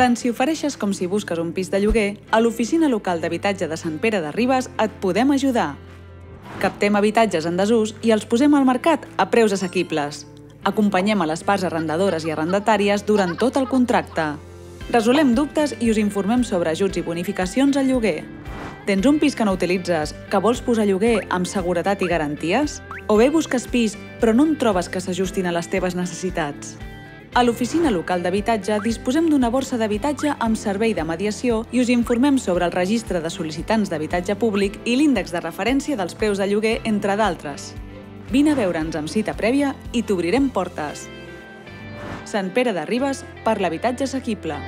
Tant si ofereixes com si busques un pis de lloguer, a l'oficina local d'habitatge de Sant Pere de Ribes et podem ajudar. Captem habitatges en desús i els posem al mercat a preus assequibles. Acompanyem a les parts arrendadores i arrendatàries durant tot el contracte. Resolem dubtes i us informem sobre ajuts i bonificacions al lloguer. Tens un pis que no utilitzes, que vols posar lloguer amb seguretat i garanties? O bé busques pis però no en trobes que s'ajustin a les teves necessitats? A l'oficina local d'habitatge disposem d'una borsa d'habitatge amb servei de mediació i us informem sobre el registre de sol·licitants d'habitatge públic i l'índex de referència dels preus de lloguer, entre d'altres. Vine a veure'ns amb cita prèvia i t'obrirem portes. Sant Pere de Ribes per l'habitatge assequible.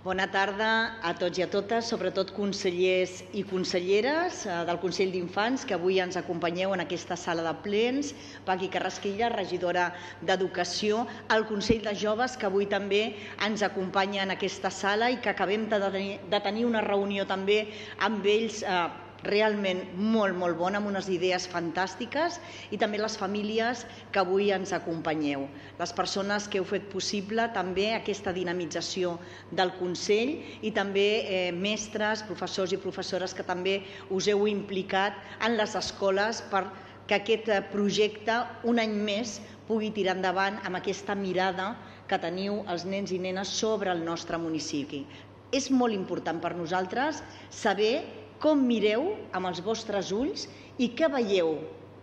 Bona tarda a tots i a totes, sobretot consellers i conselleres eh, del Consell d'Infants que avui ens acompanyeu en aquesta sala de plens, Paqui Carrasquilla, regidora d'Educació, el Consell de Joves que avui també ens acompanya en aquesta sala i que acabem de tenir, una reunió també amb ells eh, realment molt, molt bona, amb unes idees fantàstiques i també les famílies que avui ens acompanyeu. Les persones que heu fet possible també aquesta dinamització del Consell i també eh, mestres, professors i professores que també us heu implicat en les escoles per que aquest eh, projecte un any més pugui tirar endavant amb aquesta mirada que teniu els nens i nenes sobre el nostre municipi. És molt important per nosaltres saber com mireu amb els vostres ulls i què veieu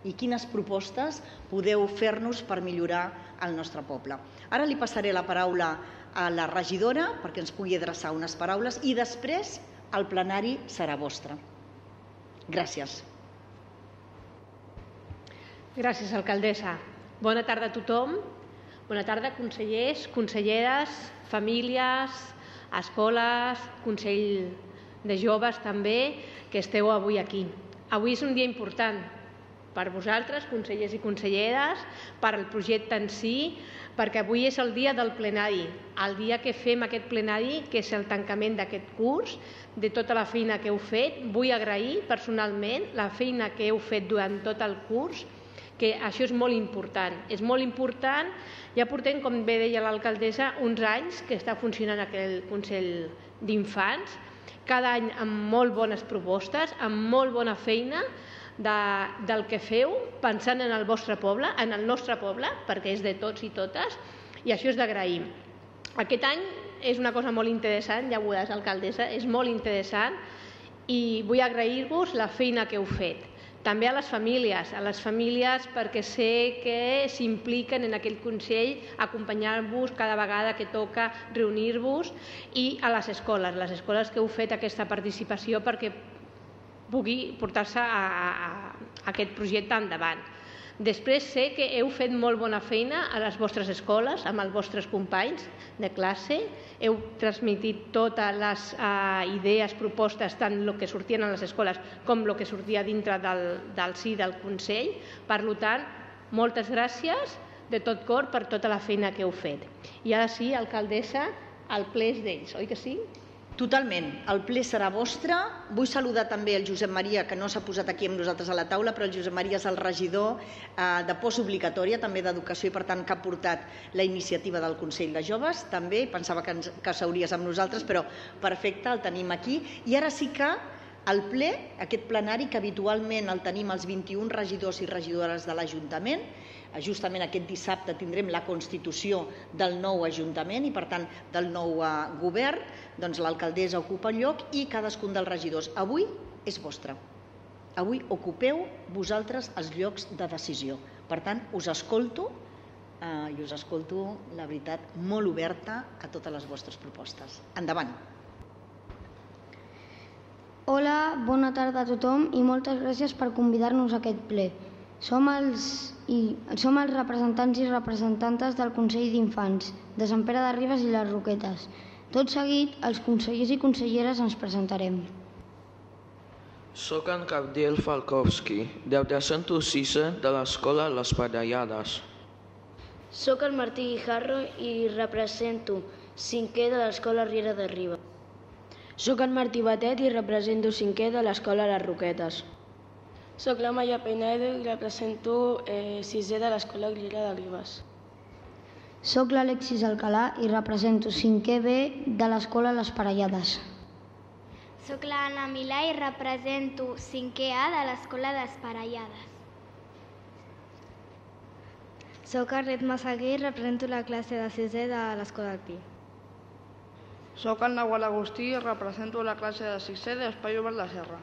i quines propostes podeu fer-nos per millorar el nostre poble. Ara li passaré la paraula a la regidora perquè ens pugui adreçar unes paraules i després el plenari serà vostre. Gràcies. Gràcies, alcaldessa. Bona tarda a tothom. Bona tarda, consellers, conselleres, famílies, escoles, Consell de joves també que esteu avui aquí. Avui és un dia important per vosaltres, consellers i conselleres, per al projecte en si, perquè avui és el dia del plenari, el dia que fem aquest plenari, que és el tancament d'aquest curs, de tota la feina que heu fet. Vull agrair personalment la feina que heu fet durant tot el curs, que això és molt important. És molt important, ja portem, com bé deia l'alcaldessa, uns anys que està funcionant aquell Consell d'Infants, cada any amb molt bones propostes, amb molt bona feina de, del que feu, pensant en el vostre poble, en el nostre poble, perquè és de tots i totes, i això és d'agrair. Aquest any és una cosa molt interessant, ja ho veuràs, alcaldessa, és molt interessant i vull agrair-vos la feina que heu fet també a les famílies, a les famílies perquè sé que s'impliquen en aquell Consell, acompanyar-vos cada vegada que toca reunir-vos i a les escoles, les escoles que heu fet aquesta participació perquè pugui portar-se a, a, a aquest projecte endavant. Després sé que heu fet molt bona feina a les vostres escoles, amb els vostres companys de classe, heu transmitit totes les uh, idees, propostes, tant el que sortien a les escoles com el que sortia dintre del, del sí del Consell. Per tant, moltes gràcies de tot cor per tota la feina que heu fet. I ara sí, alcaldessa, el ple és d'ells, oi que sí? Totalment. El ple serà vostre. Vull saludar també el Josep Maria, que no s'ha posat aquí amb nosaltres a la taula, però el Josep Maria és el regidor eh, de postobligatòria, també d'educació, i per tant que ha portat la iniciativa del Consell de Joves, també, pensava que, ens, que seuries amb nosaltres, però perfecte, el tenim aquí. I ara sí que el ple, aquest plenari que habitualment el tenim els 21 regidors i regidores de l'Ajuntament, Justament aquest dissabte tindrem la constitució del nou Ajuntament i, per tant, del nou eh, govern. Doncs l'alcaldessa ocupa el lloc i cadascun dels regidors. Avui és vostre. Avui ocupeu vosaltres els llocs de decisió. Per tant, us escolto eh, i us escolto, la veritat, molt oberta a totes les vostres propostes. Endavant. Hola, bona tarda a tothom i moltes gràcies per convidar-nos a aquest ple. Som els, i, som els representants i representantes del Consell d'Infants de Sant Pere de Ribes i les Roquetes. Tot seguit, els consellers i conselleres ens presentarem. Soc en Cardiel Falkowski, del 306 de l'Escola Les Padallades. Soc el Martí Guijarro i represento cinquè de l'Escola Riera de Riba. Soc en Martí Batet i represento cinquè de l'Escola Les Roquetes. Soc la Maia Penedo i represento eh, sisè de l'Escola Riera de Ribes. Soc l'Alexis Alcalà i represento 5è B de l'Escola Les Parellades. Soc l'Anna Milà i represento 5è A de l'Escola d'Esparellades. Soc Arlet Massaguer i represento la classe de 6è de l'Escola del Pi. Soc el Nahual Agustí i represento la classe de 6è d'Espai Obert la Serra.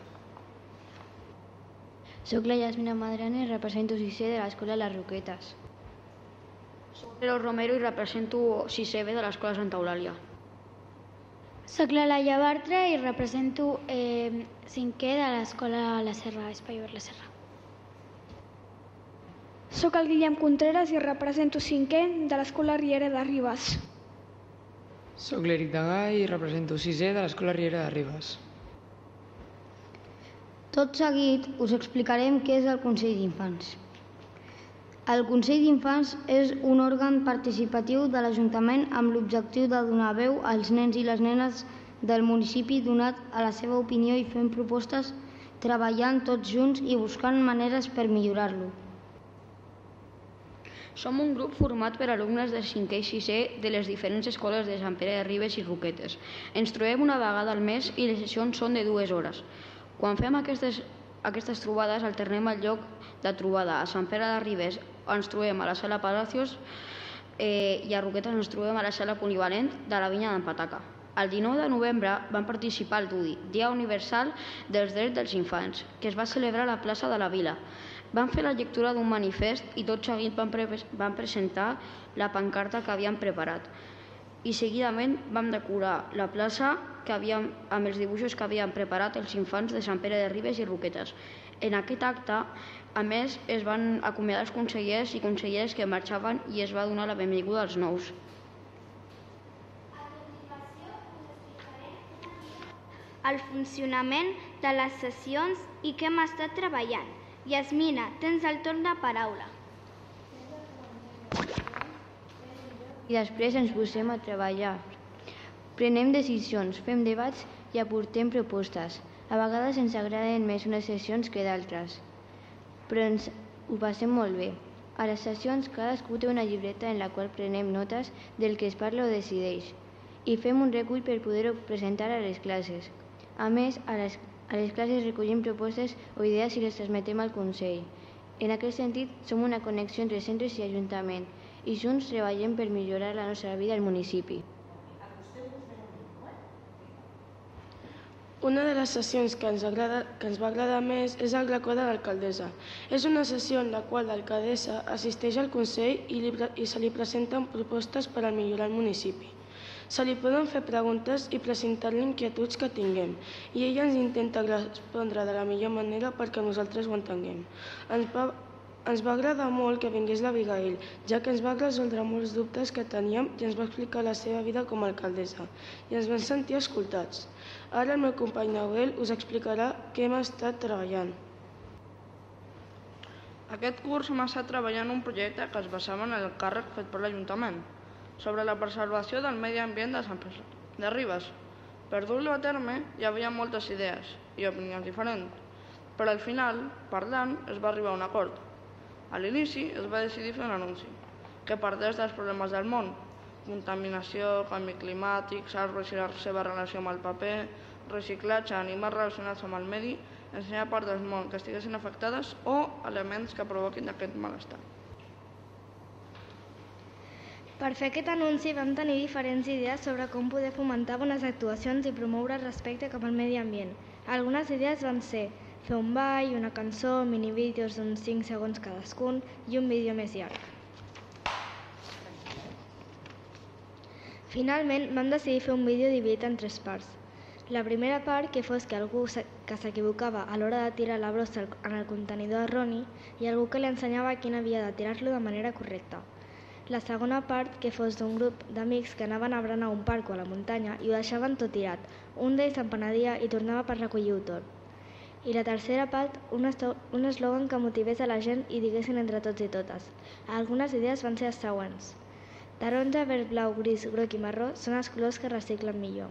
Soc la Yasmina Madrana i represento 6è de l'Escola Les Roquetes. Soc Pere Romero i represento 6è B de l'Escola Santa Eulàlia. Soc la Laia Bartra i represento eh, 5è de l'Escola La Serra, Espai Obert la Serra. Soc el Guillem Contreras i represento 5è de l'Escola Riera de Ribes. Soc l'Eric Dagà i represento 6è de l'Escola Riera de Ribes. Tot seguit us explicarem què és el Consell d'Infants. El Consell d'Infants és un òrgan participatiu de l'Ajuntament amb l'objectiu de donar veu als nens i les nenes del municipi donat a la seva opinió i fent propostes, treballant tots junts i buscant maneres per millorar-lo. Som un grup format per alumnes de 5è i 6è de les diferents escoles de Sant Pere de Ribes i Roquetes. Ens trobem una vegada al mes i les sessions són de dues hores. Quan fem aquestes, aquestes trobades alternem el lloc de trobada. A Sant Pere de Ribes ens trobem a la sala Palacios eh, i a Roquetes ens trobem a la sala polivalent de la vinya d'en Pataca. El 19 de novembre van participar al DUDI, Dia Universal dels Drets dels Infants, que es va celebrar a la plaça de la Vila. Van fer la lectura d'un manifest i tot seguit van, pre van presentar la pancarta que havien preparat. I seguidament vam decorar la plaça que havíem, amb els dibuixos que havien preparat els infants de Sant Pere de Ribes i Roquetes. En aquest acte, a més, es van acomiadar els consellers i conselleres que marxaven i es va donar la benvinguda als nous. El funcionament de les sessions i què hem estat treballant. Yasmina, tens el torn de paraula. I després ens posem a treballar. Prenem decisions, fem debats i aportem propostes. A vegades ens agraden més unes sessions que d'altres, però ens ho passem molt bé. A les sessions cadascú té una llibreta en la qual prenem notes del que es parla o decideix i fem un recull per poder-ho presentar a les classes. A més, a les, a les classes recollim propostes o idees i les transmetem al Consell. En aquest sentit, som una connexió entre centres i ajuntament i junts treballem per millorar la nostra vida al municipi. Una de les sessions que ens, agrada, que ens va agradar més és el racó de l'alcaldessa. És una sessió en la qual l'alcaldessa assisteix al Consell i, li, i se li presenten propostes per a millorar el municipi. Se li poden fer preguntes i presentar-li inquietuds que tinguem i ella ens intenta respondre de la millor manera perquè nosaltres ho entenguem. Ens va, ens va agradar molt que vingués l'Abigail, ja que ens va resoldre molts dubtes que teníem i ens va explicar la seva vida com a alcaldessa i ens vam sentir escoltats. Ara el meu company Nahuel us explicarà què hem estat treballant. Aquest curs hem estat treballant un projecte que es basava en el càrrec fet per l'Ajuntament sobre la preservació del medi ambient de Sant de Ribes. Per dur-lo a terme hi havia moltes idees i opinions diferents, però al final, parlant, es va arribar a un acord. A l'inici es va decidir fer un anunci que parteix dels problemes del món, contaminació, canvi climàtic, arbres i la seva relació amb el paper, reciclatge, animals relacionats amb el medi, ensenyar part del món que estiguessin afectades o elements que provoquin aquest malestar. Per fer aquest anunci vam tenir diferents idees sobre com poder fomentar bones actuacions i promoure el respecte cap al medi ambient. Algunes idees van ser fer un ball, una cançó, minivídeos d'uns 5 segons cadascun i un vídeo més llarg. Finalment vam decidir fer un vídeo dividit en tres parts. La primera part, que fos que algú que s'equivocava a l'hora de tirar la brossa en el contenidor erroni i algú que li ensenyava quin havia de tirar-lo de manera correcta. La segona part que fos d'un grup d'amics que anaven a berenar a un parc o a la muntanya i ho deixaven tot tirat. Un d'ells s'empenadia i tornava per recollir-ho tot. I la tercera part, un, eslògan que motivés a la gent i diguessin entre tots i totes. Algunes idees van ser les següents. Taronja, verd, blau, gris, groc i marró són els colors que reciclen millor.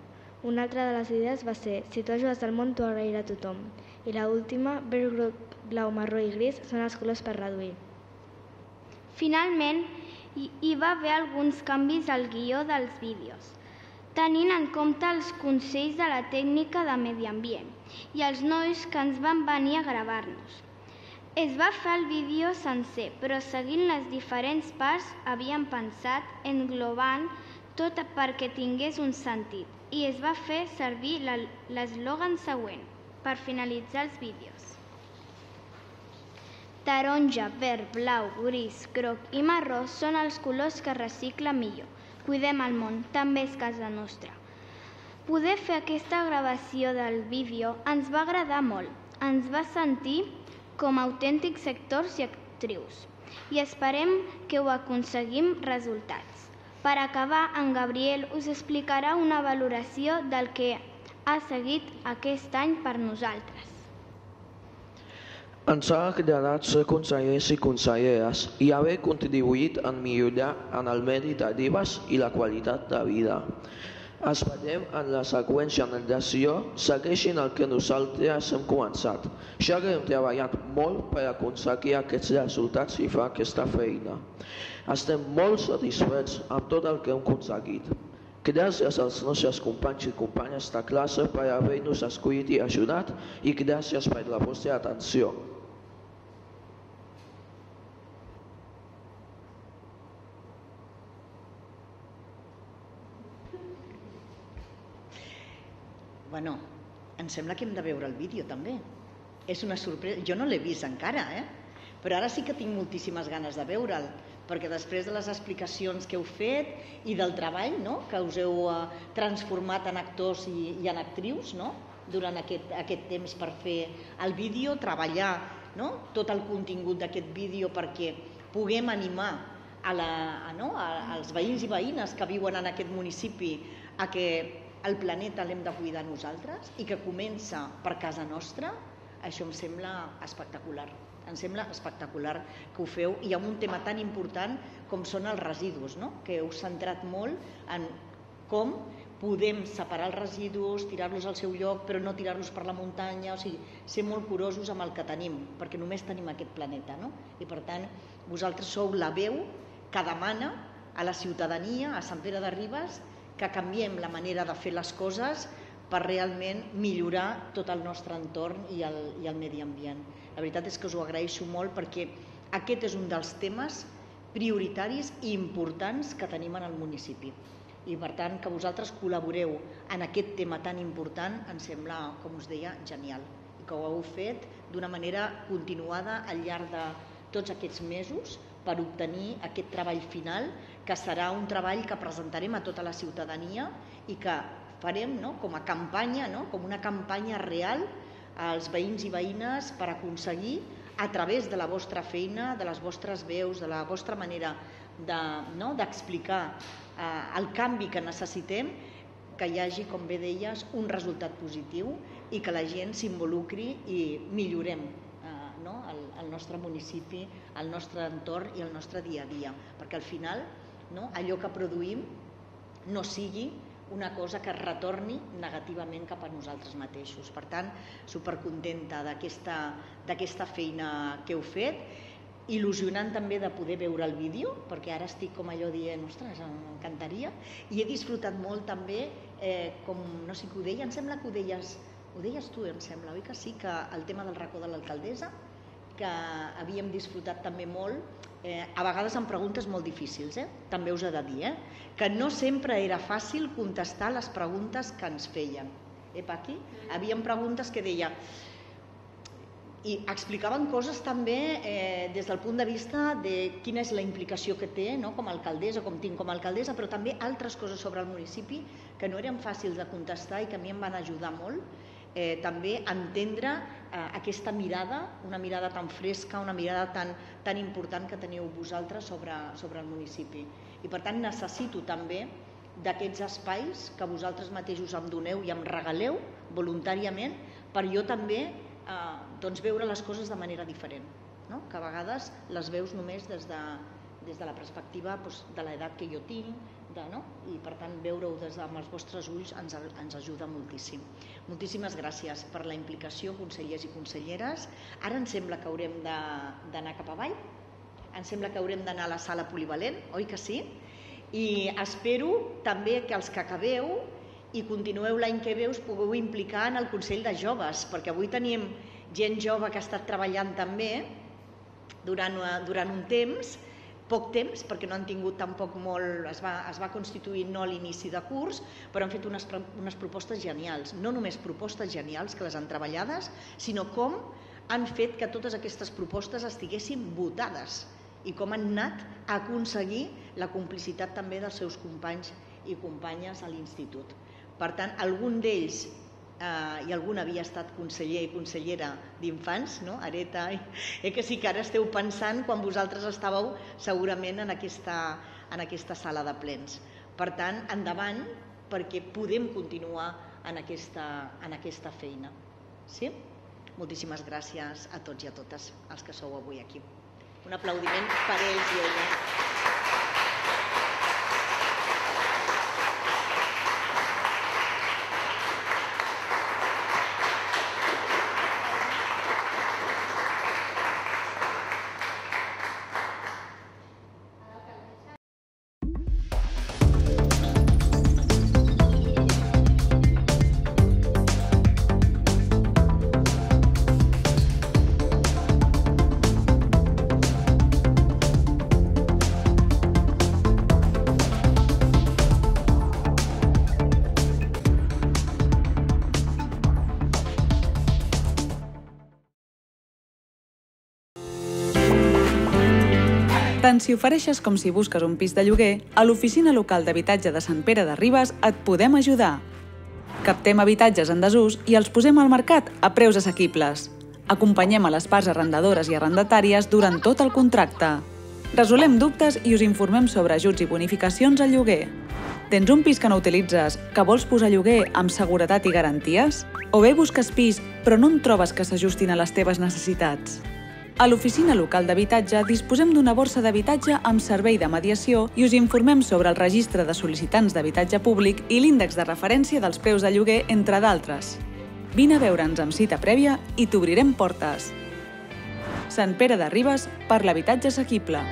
Una altra de les idees va ser si tu ajudes al món t'ho agrairà tothom. I la última, verd, groc, blau, marró i gris són els colors per reduir. Finalment, hi va haver alguns canvis al guió dels vídeos, tenint en compte els consells de la tècnica de medi ambient i els nois que ens van venir a gravar-nos. Es va fer el vídeo sencer, però seguint les diferents parts havíem pensat englobant tot perquè tingués un sentit i es va fer servir l'eslògan següent per finalitzar els vídeos. Taronja, verd, blau, gris, groc i marró són els colors que recicla millor. Cuidem el món, també és casa nostra. Poder fer aquesta gravació del vídeo ens va agradar molt. Ens va sentir com autèntics actors i actrius i esperem que ho aconseguim resultats. Per acabar, en Gabriel us explicarà una valoració del que ha seguit aquest any per nosaltres. Ha agradat ser consellers i conselleres i haver contribuït a millorar en el mèrit de Ribes i la qualitat de vida. Esperem en la següent generació segueixin el que nosaltres hem començat, ja que hem treballat molt per aconseguir aquests resultats i fer aquesta feina. Estem molt satisfets amb tot el que hem aconseguit. Gràcies als nostres companys i companyes de classe per haver-nos escollit i ajudat i gràcies per la vostra atenció. Bueno, em sembla que hem de veure el vídeo també. És una sorpresa. Jo no l'he vist encara, eh? Però ara sí que tinc moltíssimes ganes de veure'l, perquè després de les explicacions que heu fet i del treball no? que us heu uh, transformat en actors i, i en actrius no? durant aquest, aquest temps per fer el vídeo, treballar no? tot el contingut d'aquest vídeo perquè puguem animar a la, a, no? a, als veïns i veïnes que viuen en aquest municipi a que el planeta l'hem de cuidar nosaltres i que comença per casa nostra, això em sembla espectacular. Em sembla espectacular que ho feu i amb un tema tan important com són els residus, no? que heu centrat molt en com podem separar els residus, tirar-los al seu lloc, però no tirar-los per la muntanya, o sigui, ser molt curosos amb el que tenim, perquè només tenim aquest planeta. No? I per tant, vosaltres sou la veu que demana a la ciutadania, a Sant Pere de Ribes, que canviem la manera de fer les coses per realment millorar tot el nostre entorn i el, i el medi ambient. La veritat és que us ho agraeixo molt perquè aquest és un dels temes prioritaris i importants que tenim en el municipi. I per tant, que vosaltres col·laboreu en aquest tema tan important em sembla, com us deia, genial. I que ho heu fet d'una manera continuada al llarg de tots aquests mesos per obtenir aquest treball final que serà un treball que presentarem a tota la ciutadania i que farem no? com a campanya, no? com una campanya real als veïns i veïnes per aconseguir a través de la vostra feina, de les vostres veus, de la vostra manera d'explicar de, no? eh, el canvi que necessitem, que hi hagi, com bé deies, un resultat positiu i que la gent s'involucri i millorem eh, no? el, el nostre municipi, el nostre entorn i el nostre dia a dia, perquè al final no? allò que produïm no sigui una cosa que retorni negativament cap a nosaltres mateixos. Per tant, supercontenta d'aquesta feina que heu fet, il·lusionant també de poder veure el vídeo, perquè ara estic com allò dient, ostres, m'encantaria, i he disfrutat molt també, eh, com no sé qui ho deia, em sembla que ho deies, ho deies tu, em sembla, oi que sí, que el tema del racó de l'alcaldessa, que havíem disfrutat també molt eh, a vegades amb preguntes molt difícils, eh? també us he de dir, eh? que no sempre era fàcil contestar les preguntes que ens feien. Eh, Paqui? Havien preguntes que deia... I explicaven coses també eh, des del punt de vista de quina és la implicació que té no? com a alcaldessa, com tinc com a alcaldessa, però també altres coses sobre el municipi que no eren fàcils de contestar i que a mi em van ajudar molt eh, també entendre eh, aquesta mirada, una mirada tan fresca, una mirada tan, tan important que teniu vosaltres sobre, sobre el municipi. I per tant necessito també d'aquests espais que vosaltres mateixos em doneu i em regaleu voluntàriament per jo també eh, doncs veure les coses de manera diferent, no? que a vegades les veus només des de, des de la perspectiva doncs, de l'edat que jo tinc, de, no? i per tant veure-ho des amb els vostres ulls ens, ens ajuda moltíssim. Moltíssimes gràcies per la implicació, consellers i conselleres. Ara em sembla que haurem d'anar cap avall, em sembla que haurem d'anar a la sala polivalent, oi que sí? I espero també que els que acabeu i continueu l'any que ve us pugueu implicar en el Consell de Joves, perquè avui tenim gent jove que ha estat treballant també durant, durant un temps poc temps, perquè no han tingut tampoc molt, es va, es va constituir no a l'inici de curs, però han fet unes, unes propostes genials, no només propostes genials que les han treballades, sinó com han fet que totes aquestes propostes estiguessin votades i com han anat a aconseguir la complicitat també dels seus companys i companyes a l'institut. Per tant, algun d'ells eh, i algun havia estat conseller i consellera d'infants, no? Areta, eh, que sí que ara esteu pensant quan vosaltres estàveu segurament en aquesta, en aquesta sala de plens. Per tant, endavant, perquè podem continuar en aquesta, en aquesta feina. Sí? Moltíssimes gràcies a tots i a totes els que sou avui aquí. Un aplaudiment per ells i elles. Tant si ofereixes com si busques un pis de lloguer, a l'oficina local d'habitatge de Sant Pere de Ribes et podem ajudar. Captem habitatges en desús i els posem al mercat a preus assequibles. Acompanyem a les parts arrendadores i arrendatàries durant tot el contracte. Resolem dubtes i us informem sobre ajuts i bonificacions al lloguer. Tens un pis que no utilitzes, que vols posar lloguer amb seguretat i garanties? O bé busques pis però no en trobes que s'ajustin a les teves necessitats? A l'oficina local d'habitatge disposem d'una borsa d'habitatge amb servei de mediació i us informem sobre el registre de sol·licitants d'habitatge públic i l'índex de referència dels preus de lloguer, entre d'altres. Vine a veure'ns amb cita prèvia i t'obrirem portes. Sant Pere de Ribes per l'habitatge assequible.